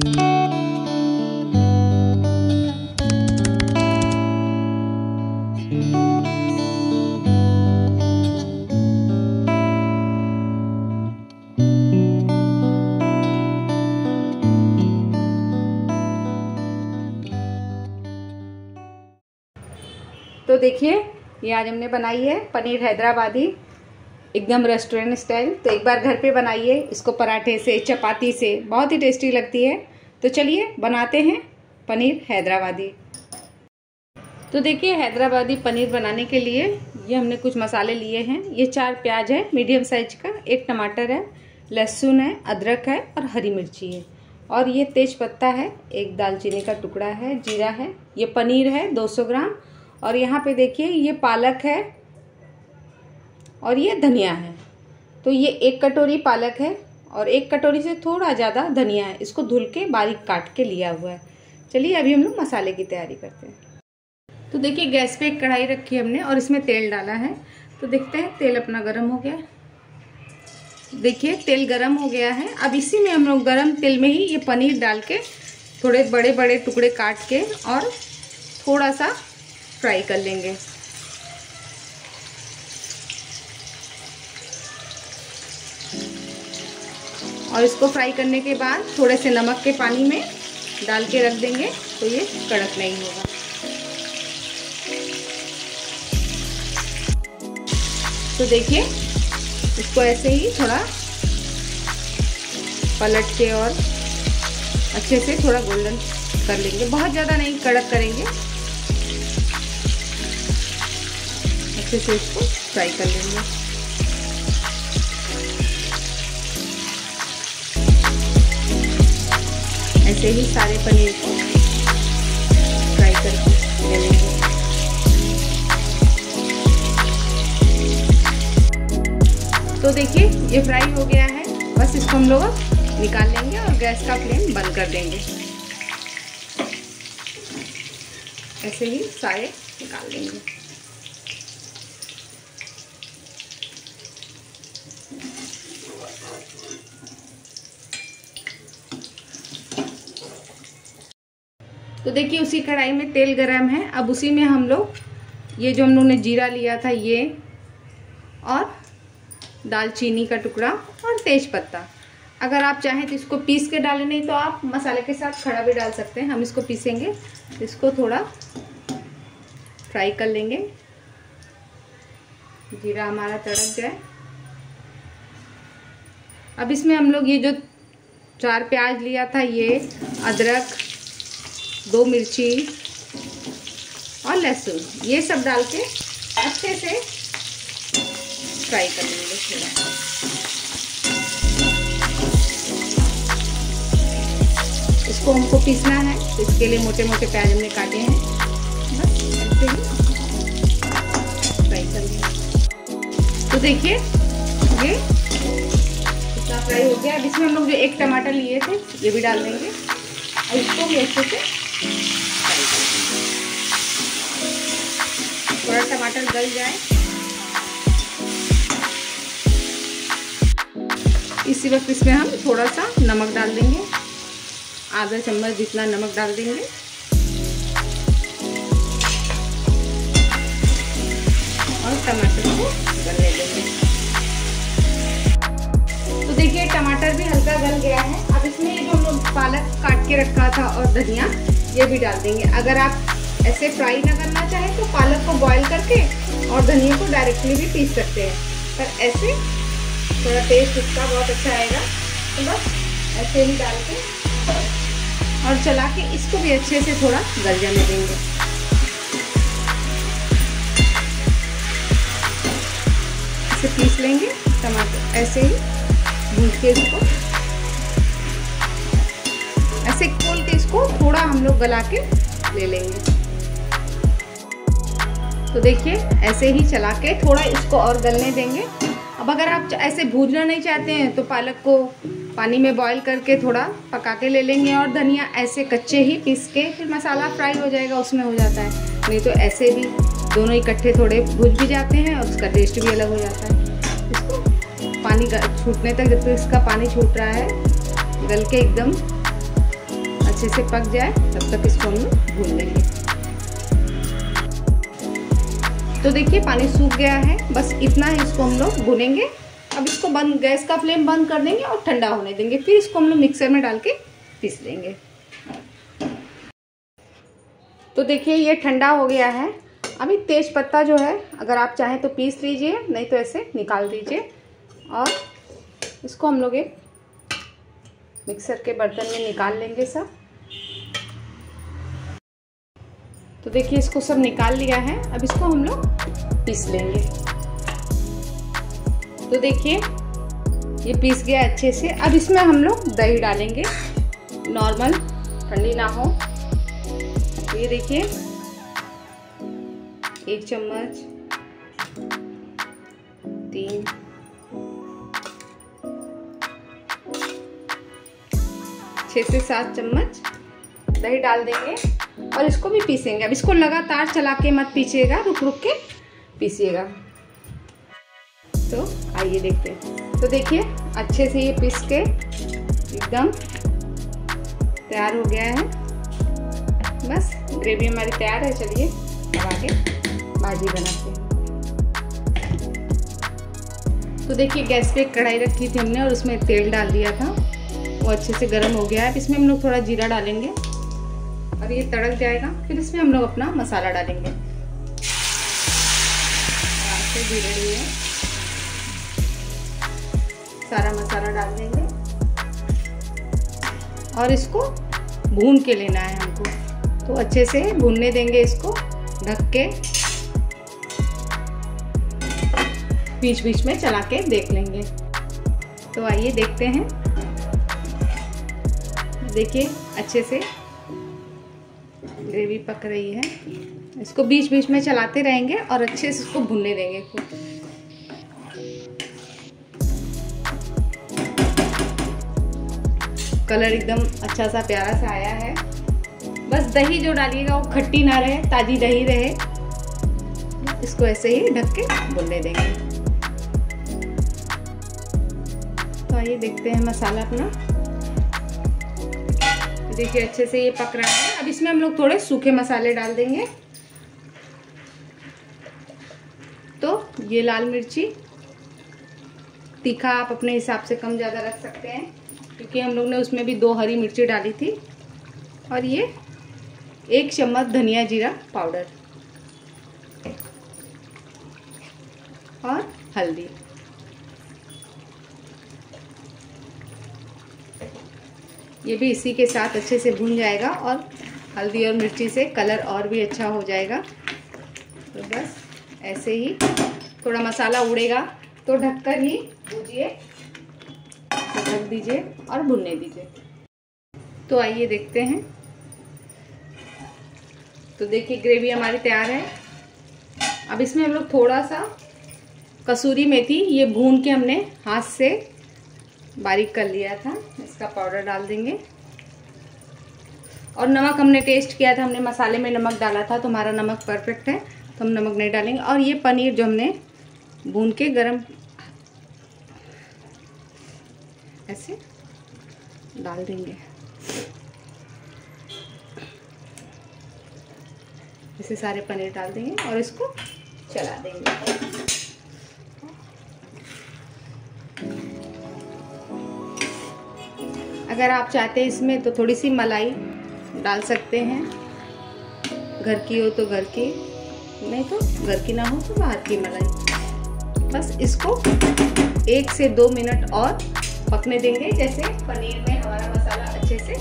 तो देखिए, ये आज हमने बनाई है पनीर हैदराबादी, एकदम रेस्टोरेंट स्टाइल तो एक बार घर पे बनाइए, इसको पराठे से, चपाती से, बहुत ही टेस्टी लगती है। तो चलिए बनाते हैं पनीर हैदराबादी। तो देखिए, हैदराबादी पनीर बनाने के लिए ये हमने कुछ मसाले लिए हैं। ये चार प्याज है, मीडियम साइज़ का, एक टमाटर है, लहसुन है, अदरक है और हरी मिर्ची है। और ये तेज पत्ता है, एक दालचीनी का टुकड़ा है, जीरा है, ये पनीर है 200 ग्राम। और यहाँ पे देखिए, ये पालक है और ये धनिया है। तो ये एक कटोरी पालक है और एक कटोरी से थोड़ा ज़्यादा धनिया है, इसको धुल के बारीक काट के लिया हुआ है। चलिए, अभी हम लोग मसाले की तैयारी करते हैं। तो देखिए, गैस पे एक कढ़ाई रखी हमने और इसमें तेल डाला है। तो देखते हैं, तेल अपना गर्म हो गया। देखिए, तेल गर्म हो गया है। अब इसी में हम लोग गर्म तेल में ही ये पनीर डाल के थोड़े बड़े बड़े टुकड़े काट के और थोड़ा सा फ्राई कर लेंगे। और इसको फ्राई करने के बाद थोड़े से नमक के पानी में डाल के रख देंगे तो ये कड़क नहीं होगा। तो देखिए, इसको ऐसे ही थोड़ा पलट के और अच्छे से थोड़ा गोल्डन कर लेंगे। बहुत ज़्यादा नहीं, कड़क करेंगे। अच्छे से इसको फ्राई कर लेंगे। ऐसे ही सारे पनीर को फ्राई करके ले लेंगे तो देखिए, ये फ्राई हो गया है। बस इसको हम लोग निकाल लेंगे और गैस का फ्लेम बंद कर देंगे। ऐसे ही सारे निकाल लेंगे। तो देखिए, उसी कढ़ाई में तेल गरम है। अब उसी में हम लोग ये जो हम लोग ने जीरा लिया था, ये और दालचीनी का टुकड़ा और तेज पत्ता अगर आप चाहें तो इसको पीस के डालें, नहीं तो आप मसाले के साथ खड़ा भी डाल सकते हैं। हम इसको पीसेंगे इसको थोड़ा फ्राई कर लेंगे। जीरा हमारा तड़क जाए अब इसमें हम लोग ये जो चार प्याज लिया था, ये अदरक दो मिर्ची और लहसुन, ये सब डाल के अच्छे से फ्राई कर लेंगे थोड़ा। इसको हमको पीसना है तो इसके लिए मोटे मोटे प्याज हमने काटे हैं। बस फ्राई कर लेंगे। तो देखिए, ये फ्राई हो गया। अब इसमें हम लोग जो एक टमाटर लिए थे, ये भी डाल देंगे। और इसको भी अच्छे से थोड़ा टमाटर गल जाए। इसी वक्त इसमें हम थोड़ा सा नमक डाल देंगे। आधा चम्मच जितना नमक डाल देंगे। और टमाटर को गलने देंगे। तो देखिए, टमाटर भी हल्का गल गया है। अब इसमें जो हम लोग पालक काट के रखा था और धनिया ये भी डाल देंगे। अगर आप ऐसे फ्राई ना करना चाहें तो पालक को बॉईल करके और धनिया को डायरेक्टली भी पीस सकते हैं। पर ऐसे थोड़ा टेस्ट इसका बहुत अच्छा आएगा। तो बस ऐसे ही डाल के और चला के इसको भी अच्छे से थोड़ा गल जाने देंगे। इसे पीस लेंगे टमाटर, ऐसे ही भून के इसको थोड़ा हम लोग गला के ले लेंगे। तो देखिए, ऐसे ही चला के थोड़ा इसको और गलने देंगे। अब अगर आप ऐसे भूजना नहीं चाहते हैं तो पालक को पानी में बॉईल करके थोड़ा पका के ले लेंगे और धनिया ऐसे कच्चे ही पीस के फिर मसाला फ्राई हो जाएगा, उसमें हो जाता है। नहीं तो ऐसे भी दोनों इकट्ठे थोड़े भूज भी जाते हैं और उसका टेस्ट भी अलग हो जाता है। इसको पानी छूटने तक, जब तो इसका पानी छूट रहा है, गल के एकदम अच्छे से पक जाए, तब तक इसको हम भून लेंगे। तो देखिए, पानी सूख गया है। बस इतना है इसको हम लोग भुनेंगे। अब इसको बंद, गैस का फ्लेम बंद कर देंगे और ठंडा होने देंगे। फिर इसको हम लोग मिक्सर में डाल के पीस लेंगे। तो देखिए, ये ठंडा हो गया है। अभी तेज पत्ता जो है, अगर आप चाहें तो पीस लीजिए, नहीं तो ऐसे निकाल दीजिए। और इसको हम लोग एक मिक्सर के बर्तन में निकाल लेंगे सब। तो देखिए, इसको सब निकाल लिया है। अब इसको हम लोग पीस लेंगे। तो देखिए, ये पीस गया अच्छे से। अब इसमें हम लोग दही डालेंगे। नॉर्मल, ठंडी ना हो। ये देखिए, एक चम्मच, तीन। छः से सात चम्मच दही डाल देंगे। और इसको भी पीसेंगे। अब इसको लगातार चला के मत पीछिएगा रुक रुक के पीसिएगा तो आइए देखते हैं। तो देखिए, अच्छे से ये पीस के एकदम तैयार हो गया है। बस, ग्रेवी हमारी तैयार है, चलिए अब आगे भाजी बनाते हैं। तो देखिए, गैस पे कढ़ाई रखी थी हमने और उसमें तेल डाल दिया था। वो अच्छे से गर्म हो गया है। इसमें हम लोग थोड़ा जीरा डालेंगे। और ये तड़क जाएगा, फिर इसमें हम लोग अपना मसाला डालेंगे। सारा मसाला डाल देंगे। और इसको भून के लेना है हमको। तो अच्छे से भूनने देंगे इसको, ढक के। बीच बीच में चला के देख लेंगे। तो आइए देखते हैं। देखिए, अच्छे से ग्रेवी पक रही है। इसको बीच बीच में चलाते रहेंगे और अच्छे से इसको भुनने देंगे कलर एकदम अच्छा सा प्यारा सा आया है। बस दही जो डालिएगा वो खट्टी ना रहे, ताज़ी दही रहे। इसको ऐसे ही ढक के भुनने देंगे। तो आइए देखते हैं मसाला अपना। देखिए अच्छे से ये पक रहा है। अब इसमें हम लोग थोड़े सूखे मसाले डाल देंगे। तो ये लाल मिर्ची, तीखा आप अपने हिसाब से कम ज़्यादा रख सकते हैं, क्योंकि हम लोग ने उसमें भी दो हरी मिर्ची डाली थी। और ये एक चम्मच धनिया जीरा पाउडर और हल्दी। ये भी इसी के साथ अच्छे से भून जाएगा और हल्दी और मिर्ची से कलर और भी अच्छा हो जाएगा। तो बस ऐसे ही थोड़ा मसाला उड़ेगा तो ढककर ही भूजिए ढक दीजिए और भुनने दीजिए। तो आइए देखते हैं। तो देखिए, ग्रेवी हमारी तैयार है। अब इसमें हम लोग थोड़ा सा कसूरी मेथी ये भून के हमने हाथ से बारीक कर लिया था। इसका पाउडर डाल देंगे। और नमक हमने टेस्ट किया था, हमने मसाले में नमक डाला था तो हमारा नमक परफेक्ट है तो हम नमक नहीं डालेंगे। और ये पनीर जो हमने भून के गरम ऐसे डाल देंगे। ऐसे सारे पनीर डाल देंगे और इसको चला देंगे। अगर आप चाहते हैं इसमें तो थोड़ी सी मलाई डाल सकते हैं। घर की हो तो घर की, नहीं तो घर की ना हो तो बाहर की मलाई। बस इसको एक से दो मिनट और पकने देंगे, जैसे पनीर में हमारा मसाला अच्छे से।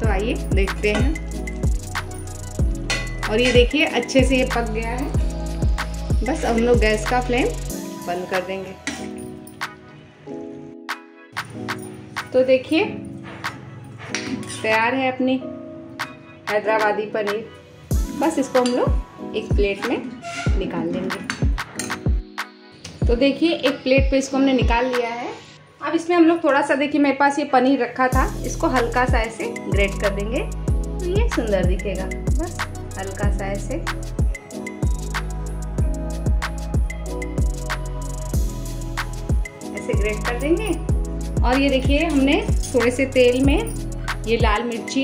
तो आइए देखते हैं। और ये देखिए, अच्छे से ये पक गया है। बस हम लोग गैस का फ्लेम बंद कर देंगे। तो देखिए, तैयार है अपनी हैदराबादी पनीर। बस इसको हम लोग एक प्लेट में निकाल लेंगे। तो देखिए, एक प्लेट पे इसको हमने निकाल लिया है। अब इसमें हम लोग थोड़ा सा देखिए, मेरे पास ये पनीर रखा था। इसको हल्का सा ऐसे ग्रेट कर देंगे। तो ये सुंदर दिखेगा। बस हल्का सा ऐसे। ऐसे ग्रेट कर देंगे। और ये देखिए, हमने थोड़े से तेल में ये लाल मिर्ची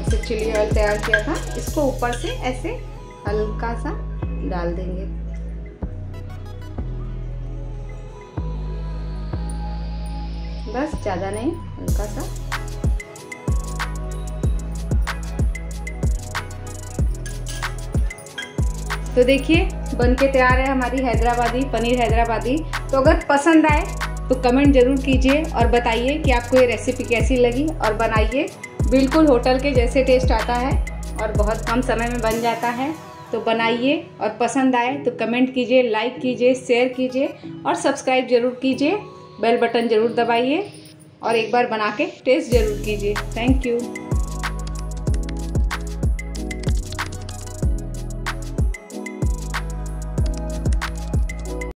ऐसे चिली ऑयल तैयार किया था। इसको ऊपर से ऐसे हल्का सा डाल देंगे। बस ज़्यादा नहीं, हल्का सा। तो देखिए बन के तैयार है हमारी हैदराबादी, पनीर हैदराबादी। तो अगर पसंद आए तो कमेंट ज़रूर कीजिए और बताइए कि आपको ये रेसिपी कैसी लगी और बनाइए। बिल्कुल होटल के जैसे टेस्ट आता है और बहुत कम समय में बन जाता है। तो बनाइए और पसंद आए तो कमेंट कीजिए लाइक कीजिए शेयर कीजिए और सब्सक्राइब ज़रूर कीजिए। बेल बटन ज़रूर दबाइए और एक बार बना के टेस्ट ज़रूर कीजिए। Thank you